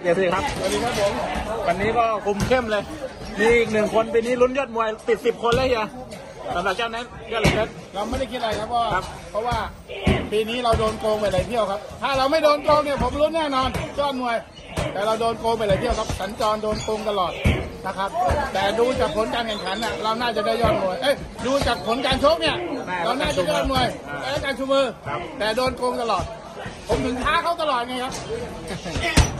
เดี๋ยวสิครับสวัสดีครับผมวันนี้ก็คุมเข้มเลยมีอีกหนึ่งคนปีนี้ลุ้นยอดมวยติดสิบคนเลยเฮียสำหรับเจ้านั้นยอดเหล็กเพชรเราไม่ได้คิดอะไรครับเพราะว่าครับเพราะว่าปีนี้เราโดนโกงไปหลายเที่ยวครับ ถ้าเราไม่โดนโกงเนี่ยผมรู้แน่นอนยอดมวย แต่เราโดนโกงไปหลายเที่ยวครับสัญจรโดนโกงตลอดนะครับ แต่ดูจากผลการแข่งขันน่ะเราน่าจะได้ยอดมวยเอ้ยดูจากผลการชกเนี่ย เราน่าจะได้ยอดมวยและการชูมือแต่โดนโกงตลอด ผมถึงท้าเขาตลอดไงครับ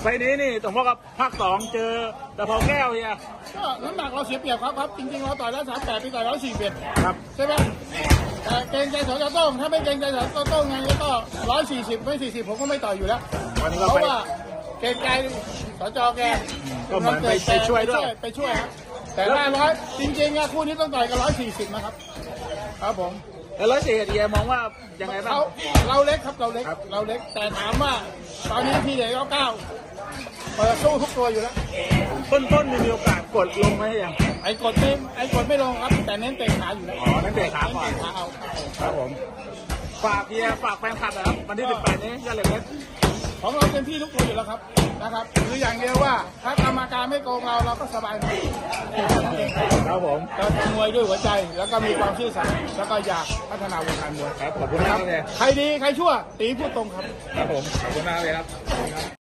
ไฟล์นี้นี่ต้องพบกับภาคสองเจอตะเภาแก้วเฮียก็น้ำหนักเราเสียเปรียบครับครับ จริงๆเราต่อยร้อยสามแปดไปต่อยร้อยสี่เอ็ดครับใช่ไหมแต่เกรงใจสจโต้งถ้าไม่เกรงใจสจโต้งไงก็ร้อยสี่สิบไม่สี่สิบผมก็ไม่ต่อยอยู่แล้ววันนี้เพก็ไปราะว่าเกรงใจสจแกก็เหมือนไปไปช่วยด้วยไปช่วยครับแต่ถ้าร้อยจริงๆอะคู่นี้ต้องต่อยกันร้อยสี่สิบนะครับ ครับผม แล้วร้อยสี่เฮียมองว่ายังไงบ้าง เราเราเล็กครับเราเล็ก ครับ เราเล็กแต่ถามว่าตอนนี้พี่เด็กเก้าเปิดสู้ทุกตัวอยู่แล้วต้นต้นๆมีโอกาสกดลงไหมเฮียไอ้กดไม่ไอ้กดไม่ลงครับ แต่เน้นเตะขาอยู่แล้วอ๋อนั่นเตะขาก่อน เตะขาเอาครับผม ฝากเฮียฝากแฟนคลับนะครับ วันที่สิบแปดนี้ยอดเหล็กเพชรของเราเต็มที่ทุกคนอยู่แล้วครับนะครับคืออย่างเดียวว่าถ้ากรรมการไม่โกงเราเราก็สบายใจ ครับผมเราทำมวยด้วยหัวใจ แล้วก็มีความซื่อสัตย์แล้วก็อยากพัฒนาวงการมวยครับขอบคุณมากเลยใครดีใครชั่วตีพูดตรงครับ ครับผมขอบคุณมากเลยครับ